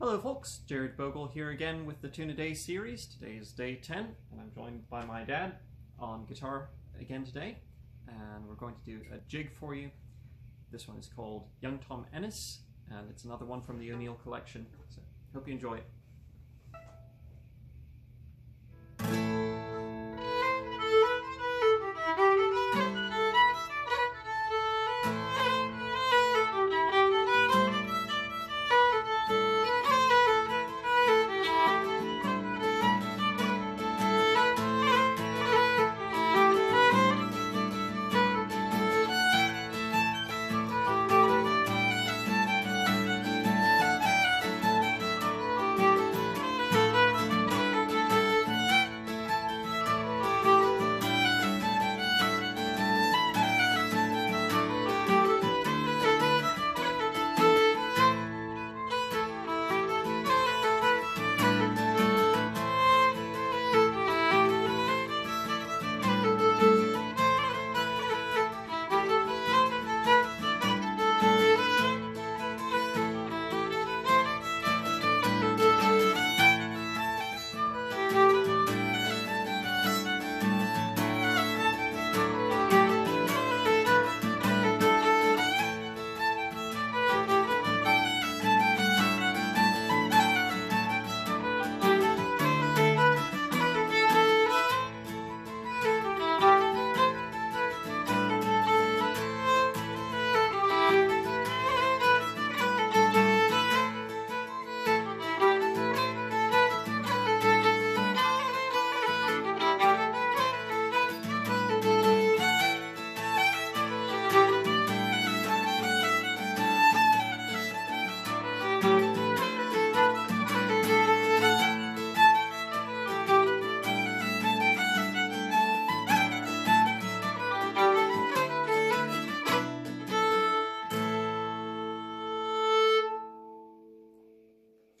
Hello folks, Jared Bogle here again with the Tune a Day series. Today is day 10 and I'm joined by my dad on guitar again today and we're going to do a jig for you. This one is called Young Tom Ennis and it's another one from the O'Neill collection, so hope you enjoy it.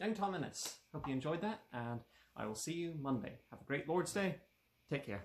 Young Tom Ennis. Hope you enjoyed that, and I will see you Monday. Have a great Lord's Day. Take care.